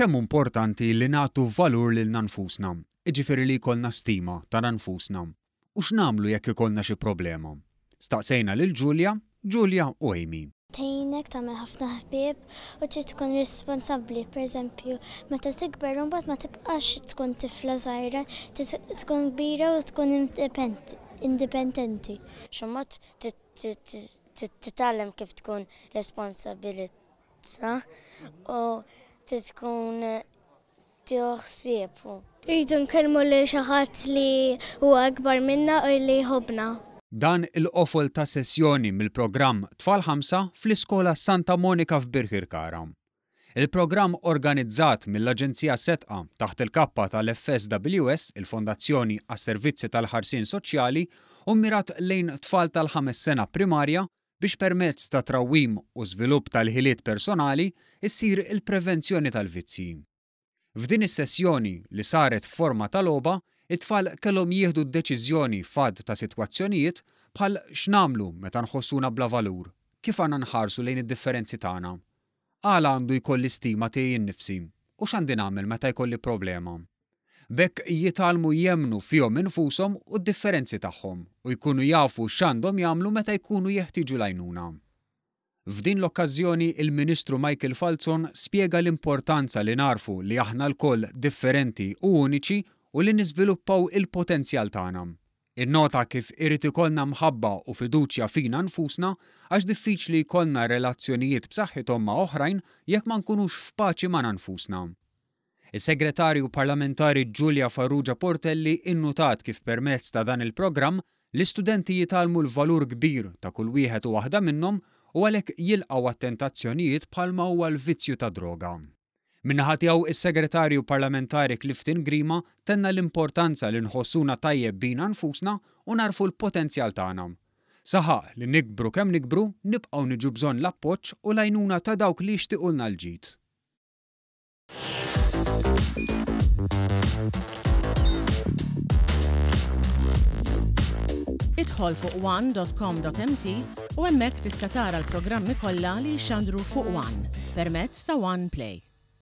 Kemm hu mportanti li nagħtu valur lilna nfusna, jiġifieri li jkollna stima tagħna nfusna. U x'nagħmlu jekk ikollna xi problema? Staqsejna lil Julia, Julia u Amy. Tgħinek tagħmel ħafna ħbieb u trid tkun responsabbli. Pereżempju, meta tikber u mbagħad ma tibqax tkun tifla żgħira, trid tkun kbira u tkun indipendenti. Xi mod trid Trid titgħallem kif tkun responsabbilita' u trid tkun tieħu ħsiebu. Rridu nkellmu lil xi ħadd li huwa akbar minna u li jħobbna. Dan il-qofol ta' sessjoni mill-programm Tfal Ħamsa fl-Iskola Santa Monika f'Birkirkara. Il-programm organizzat mill-Aġenzija Setqa taħt il-kappa tal-FSWS, il-Fondazzjoni għas-Servizzi tal-Ħarsien Soċjali, hu mmirat lejn tfal tal-ħames sena primarja biex permezz ta' trawwim u żvilupp tal-ħiliet personali ssir il-prevenzjoni tal-vizzji. F'din is-sessjoni, li saret f'forma ta' logħba, it-tfal kellhom jieħdu d-deċiżjoni f'għadd ta' sitwazzjonijiet bħal x'nagħmlu meta nħossuna bla valur, kif għandna nħarsu lejn id-differenzi tagħna, għala għandu jkolli stima tiegħi nnifsi u x'għandi nagħmel meta jkolli problema. B'hekk jitgħallmu jemmnu fihom infushom u d-differenzi tagħhom u jkunu jafu x'għandhom jagħmlu meta jkunu jeħtieġu l-għajnuna. F'din l-okkażjoni il-Ministru Michael Falzon spjega l-importanza li nagħrfu li aħna lkoll differenti u uniċi u li niżviluppaw il-potenzjal tagħna. Innota kif irid ikollna mħabba u fiduċja fina nfusna għax diffiċli jkollna relazzjonijiet b'saħħithom ma' oħrajn jekk ma nkunux f'paċi magħna nfusna. Is-Segretarju Parlamentari Julia Farrugia Portelli innutat kif permezz ta' dan il-programm l-istudenti jitgħallmu l-valur kbir ta' kull wieħed u waħda minnhom u għalhekk jilqgħu għat-tentazzjonijiet bħalma huwa l-vizzju tad-droga. Min-naħa tiegħu is-Segretarju Parlamentari Clifton Grima tenna l-importanza li nħossuna tajjeb bina nfusna u nagħrfu l-potenzjal tagħna. Saħaq li nikbru kemm nikbru nibqgħu niġu bżonn l-appoġġ u l-għajnuna ta' dawk li jixtiequlna l-ġid. Idħol fuq one.com.mt u hemmhekk tista' tara l-programmi kollha li jixxandru fuq One permezz ta' One Play.